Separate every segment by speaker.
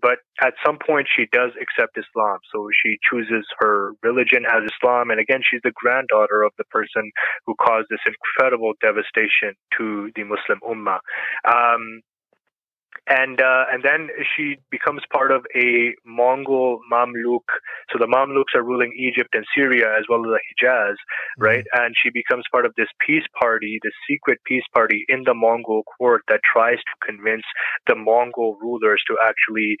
Speaker 1: but at some point she does accept Islam. So she chooses her religion as Islam. And again, she's the granddaughter of the person who caused this incredible devastation to the Muslim Ummah. Um, and uh, and then she becomes part of a Mongol Mamluk. So the Mamluks are ruling Egypt and Syria as well as the Hijaz, right? Mm-hmm. And she becomes part of this peace party, this secret peace party in the Mongol court that tries to convince the Mongol rulers to actually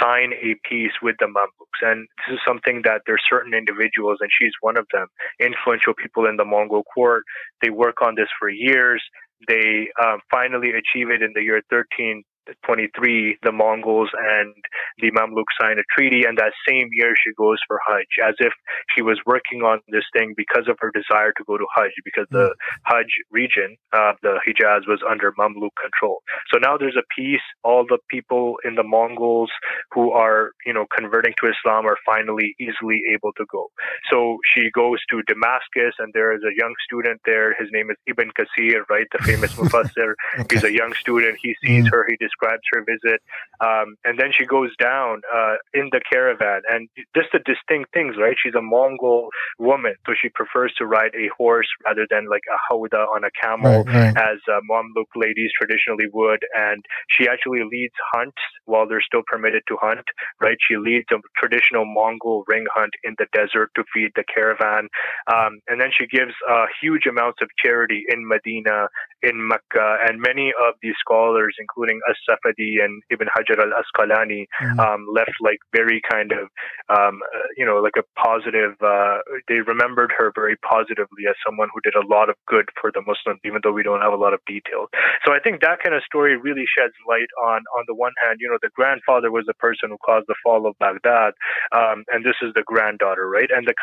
Speaker 1: sign a peace with the Mamluks. And this is something that there's certain individuals, and she's one of them, influential people in the Mongol court. They work on this for years. They um, finally achieve it in the year 13 23, the Mongols and the Mamluk sign a treaty, and that same year she goes for Hajj, as if she was working on this thing because of her desire to go to Hajj, because the hmm. Hajj region, uh, the Hijaz, was under Mamluk control. So now there's a peace. All the people in the Mongols who are, you know, converting to Islam are finally easily able to go. So she goes to Damascus, and there is a young student there. His name is Ibn Kasir, right, the famous Mufassir. okay. He's a young student. He sees mm. her. He describes her visit, um, and then she goes down uh, in the caravan. And just the distinct things, right? She's a Mongol woman, so she prefers to ride a horse rather than like a howdah on a camel, right, right. as uh, Mamluk ladies traditionally would. And she actually leads hunts while they're still permitted to hunt, right? She leads a traditional Mongol ring hunt in the desert to feed the caravan, um, and then she gives uh, huge amounts of charity in Medina, in Mecca, and many of these scholars, including as Safadi and Ibn Hajar al Asqalani mm-hmm. um, left like very kind of, um, uh, you know, like a positive, uh, they remembered her very positively as someone who did a lot of good for the Muslims, even though we don't have a lot of details. So I think that kind of story really sheds light on, on the one hand, you know, the grandfather was the person who caused the fall of Baghdad, um, and this is the granddaughter, right? And the